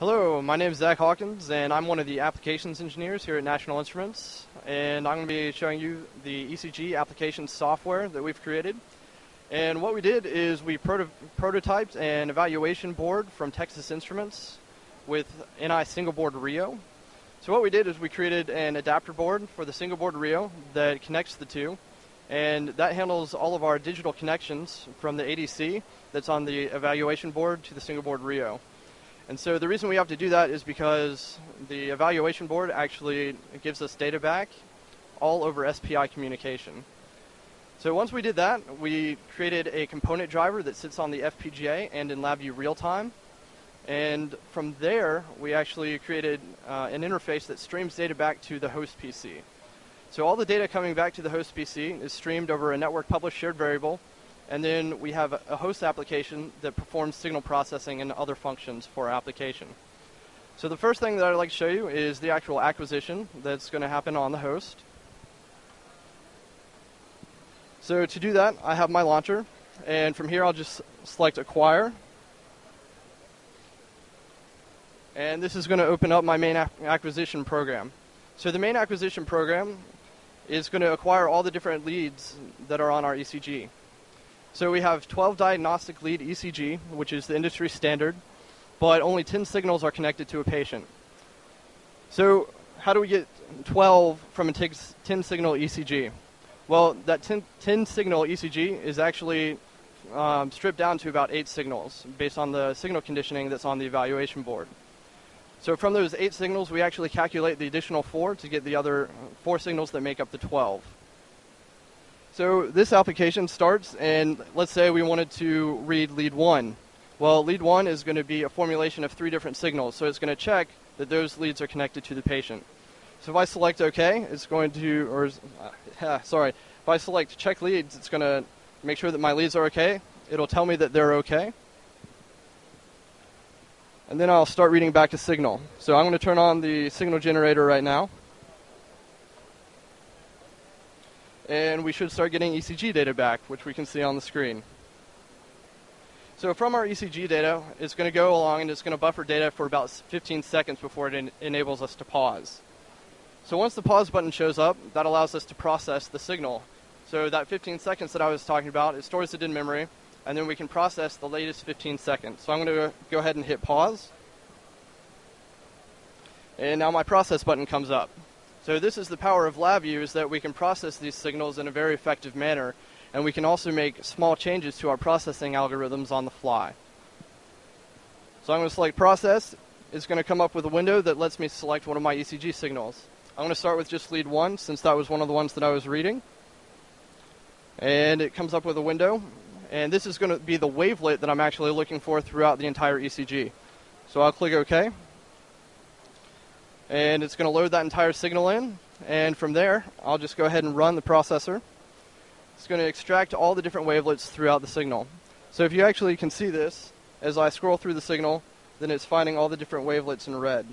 Hello, my name is Zach Hawkins, and I'm one of the applications engineers here at National Instruments. And I'm going to be showing you the ECG application software that we've created. And what we did is we proto- prototyped an evaluation board from Texas Instruments with NI single board RIO. So what we did is we created an adapter board for the single board RIO that connects the two, and that handles all of our digital connections from the ADC that's on the evaluation board to the single board RIO. And so the reason we have to do that is because the evaluation board actually gives us data back all over SPI communication. So once we did that, we created a component driver that sits on the FPGA and in LabVIEW real time. And from there, we actually created uh, an interface that streams data back to the host PC. So all the data coming back to the host PC is streamed over a network published shared variable and then we have a host application that performs signal processing and other functions for our application. So the first thing that I'd like to show you is the actual acquisition that's going to happen on the host. So to do that, I have my launcher, and from here I'll just select acquire. And this is going to open up my main acquisition program. So the main acquisition program is going to acquire all the different leads that are on our ECG. So we have 12 diagnostic lead ECG, which is the industry standard, but only 10 signals are connected to a patient. So how do we get 12 from a 10 signal ECG? Well, that 10, 10 signal ECG is actually um, stripped down to about eight signals based on the signal conditioning that's on the evaluation board. So from those eight signals, we actually calculate the additional four to get the other four signals that make up the 12. So this application starts, and let's say we wanted to read lead one. Well, lead one is going to be a formulation of three different signals, so it's going to check that those leads are connected to the patient. So if I select OK, it's going to, or uh, sorry, if I select check leads, it's going to make sure that my leads are OK. It'll tell me that they're OK. And then I'll start reading back to signal. So I'm going to turn on the signal generator right now. And we should start getting ECG data back, which we can see on the screen. So from our ECG data, it's going to go along and it's going to buffer data for about 15 seconds before it en- enables us to pause. So once the pause button shows up, that allows us to process the signal. So that 15 seconds that I was talking about, it stores it in memory, and then we can process the latest 15 seconds. So I'm going to go ahead and hit pause. And now my process button comes up. So this is the power of LabVIEW is that we can process these signals in a very effective manner, and we can also make small changes to our processing algorithms on the fly. So I'm going to select process. It's going to come up with a window that lets me select one of my ECG signals. I'm going to start with just lead one since that was one of the ones that I was reading. And it comes up with a window. And this is going to be the wavelet that I'm actually looking for throughout the entire ECG. So I'll click OK and it's going to load that entire signal in. And from there, I'll just go ahead and run the processor. It's going to extract all the different wavelets throughout the signal. So if you actually can see this, as I scroll through the signal, then it's finding all the different wavelets in red.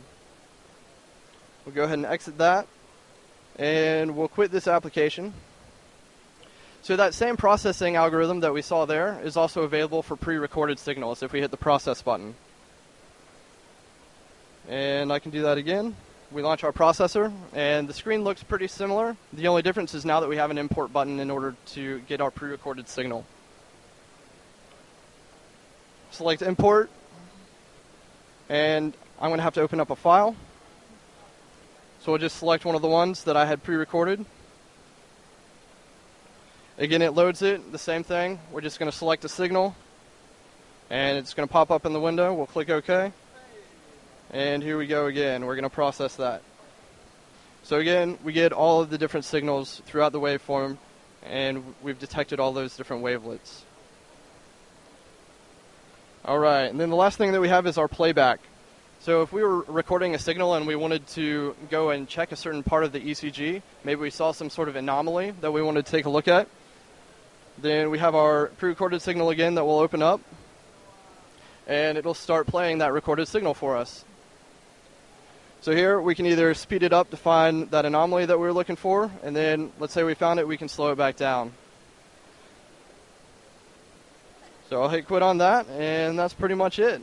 We'll go ahead and exit that, and we'll quit this application. So that same processing algorithm that we saw there is also available for pre-recorded signals if we hit the process button. And I can do that again. We launch our processor, and the screen looks pretty similar. The only difference is now that we have an import button in order to get our pre-recorded signal. Select import, and I'm going to have to open up a file. So we'll just select one of the ones that I had pre-recorded. Again, it loads it, the same thing. We're just going to select a signal, and it's going to pop up in the window. We'll click OK. And here we go again. We're going to process that. So again, we get all of the different signals throughout the waveform, and we've detected all those different wavelets. All right, and then the last thing that we have is our playback. So if we were recording a signal and we wanted to go and check a certain part of the ECG, maybe we saw some sort of anomaly that we wanted to take a look at, then we have our pre-recorded signal again that will open up, and it'll start playing that recorded signal for us. So here we can either speed it up to find that anomaly that we are looking for, and then let's say we found it, we can slow it back down. So I'll hit quit on that, and that's pretty much it.